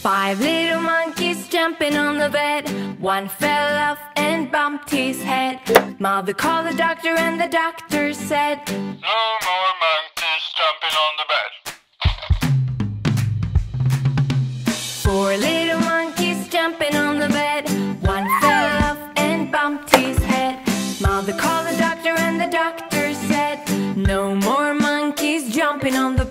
Five little monkeys jumping on the bed. One fell off and bumped his head. Mother called the doctor and the doctor said, No more monkeys jumping on the bed. Four little monkeys jumping on the bed. One fell off and bumped his head. Mother called the doctor and the doctor said, No more monkeys jumping on the bed.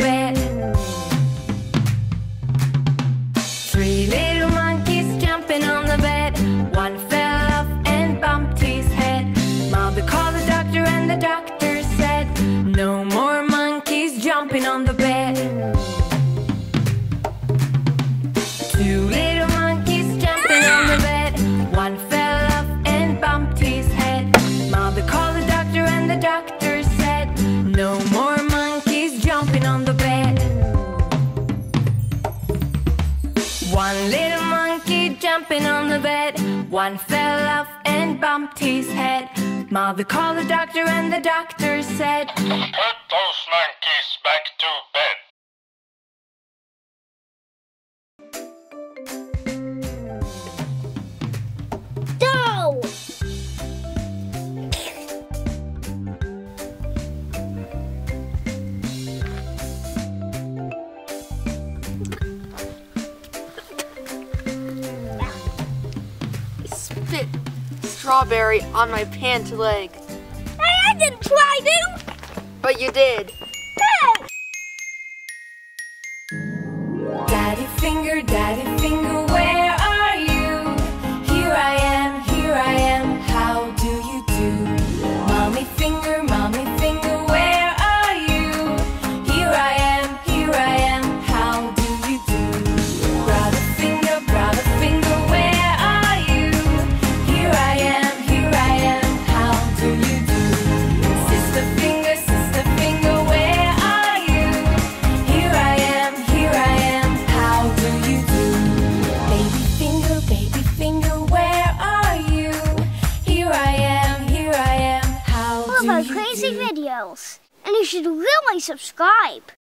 The bed. Two little monkeys jumping on the bed. One fell off and bumped his head. Mother called the doctor and the doctor said, No more monkeys jumping on the bed. One little monkey jumping on the bed. One fell off and bumped his head. Mother called the doctor and the doctor said, Put those monkeys back Spit strawberry on my pant leg. Hey, I didn't try to! But you did. Daddy finger, daddy finger, here I am, how All do of our crazy videos. And you should really subscribe.